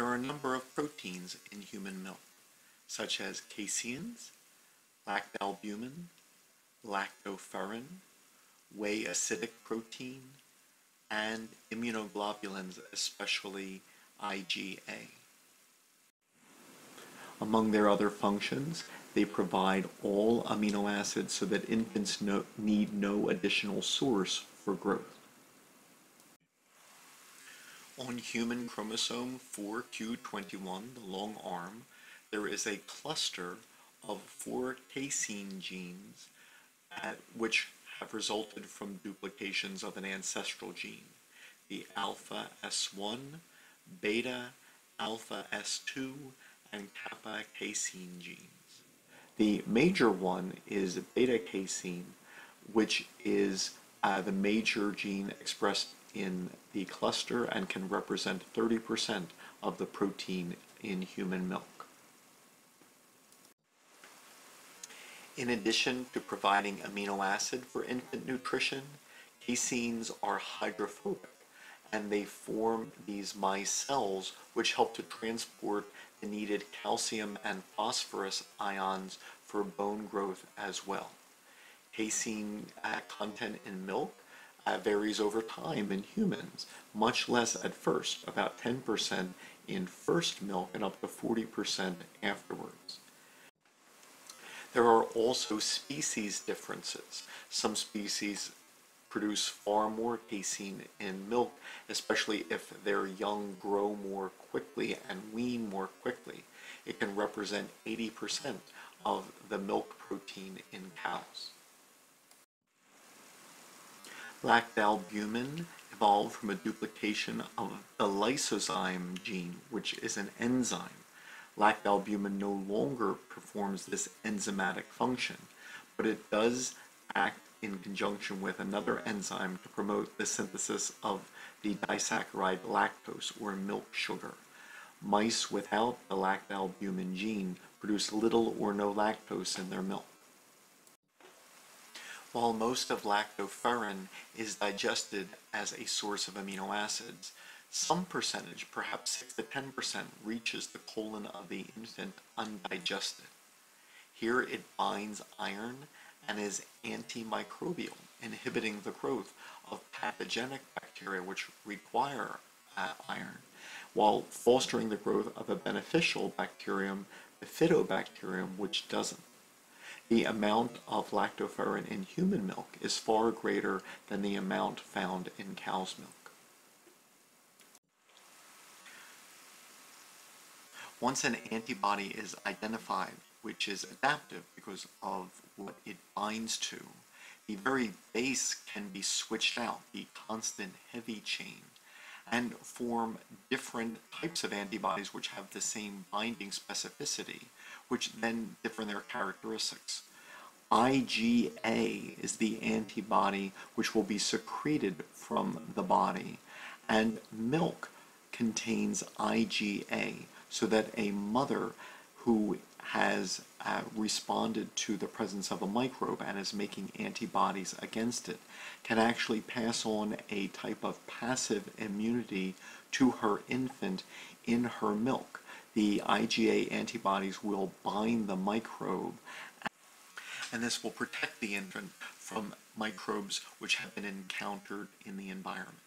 There are a number of proteins in human milk, such as caseins, lactalbumin, lactoferrin, whey acidic protein, and immunoglobulins, especially IgA. Among their other functions, they provide all amino acids so that infants no, need no additional source for growth. On human chromosome 4q21, the long arm, there is a cluster of four casein genes at, which have resulted from duplications of an ancestral gene, the alpha S1, beta, alpha S2, and kappa casein genes. The major one is beta casein, which is uh, the major gene expressed in the cluster and can represent 30% of the protein in human milk. In addition to providing amino acid for infant nutrition, caseins are hydrophobic and they form these micelles which help to transport the needed calcium and phosphorus ions for bone growth as well. Casein uh, content in milk uh, varies over time in humans, much less at first, about 10% in first milk and up to 40% afterwards. There are also species differences. Some species produce far more casein in milk, especially if their young grow more quickly and wean more quickly. It can represent 80% of the milk protein in cows. Lactalbumin evolved from a duplication of the lysozyme gene, which is an enzyme. Lactalbumin no longer performs this enzymatic function, but it does act in conjunction with another enzyme to promote the synthesis of the disaccharide lactose or milk sugar. Mice without the lactalbumin gene produce little or no lactose in their milk. While most of lactoferrin is digested as a source of amino acids, some percentage, perhaps 6 to 10%, reaches the colon of the infant undigested. Here it binds iron and is antimicrobial, inhibiting the growth of pathogenic bacteria which require uh, iron, while fostering the growth of a beneficial bacterium, the bifidobacterium, which doesn't. The amount of lactoferrin in human milk is far greater than the amount found in cow's milk. Once an antibody is identified, which is adaptive because of what it binds to, the very base can be switched out, the constant heavy chain, and form different types of antibodies which have the same binding specificity, which then differ in their characteristics. IgA is the antibody which will be secreted from the body, and milk contains IgA, so that a mother who has uh, responded to the presence of a microbe and is making antibodies against it can actually pass on a type of passive immunity to her infant in her milk. The IgA antibodies will bind the microbe and this will protect the infant from microbes which have been encountered in the environment.